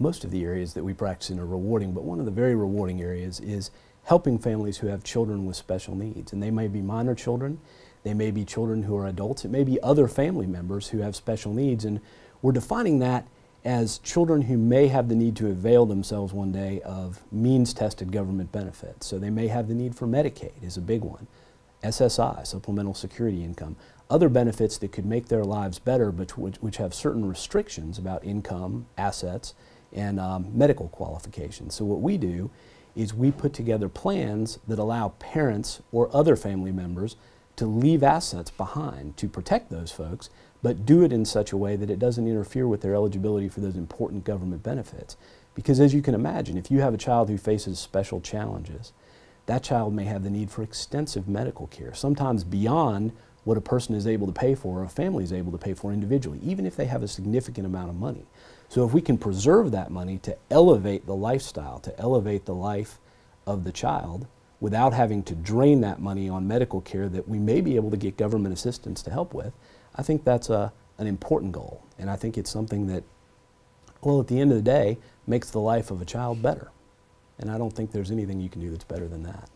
most of the areas that we practice in are rewarding, but one of the very rewarding areas is helping families who have children with special needs. And they may be minor children, they may be children who are adults, it may be other family members who have special needs. And we're defining that as children who may have the need to avail themselves one day of means tested government benefits. So they may have the need for Medicaid, is a big one, SSI, supplemental security income, other benefits that could make their lives better, but which, which have certain restrictions about income, assets, and um, medical qualifications. So what we do is we put together plans that allow parents or other family members to leave assets behind to protect those folks, but do it in such a way that it doesn't interfere with their eligibility for those important government benefits. Because as you can imagine, if you have a child who faces special challenges, that child may have the need for extensive medical care, sometimes beyond what a person is able to pay for or a family is able to pay for individually, even if they have a significant amount of money. So if we can preserve that money to elevate the lifestyle, to elevate the life of the child, without having to drain that money on medical care that we may be able to get government assistance to help with, I think that's a, an important goal. And I think it's something that, well, at the end of the day, makes the life of a child better. And I don't think there's anything you can do that's better than that.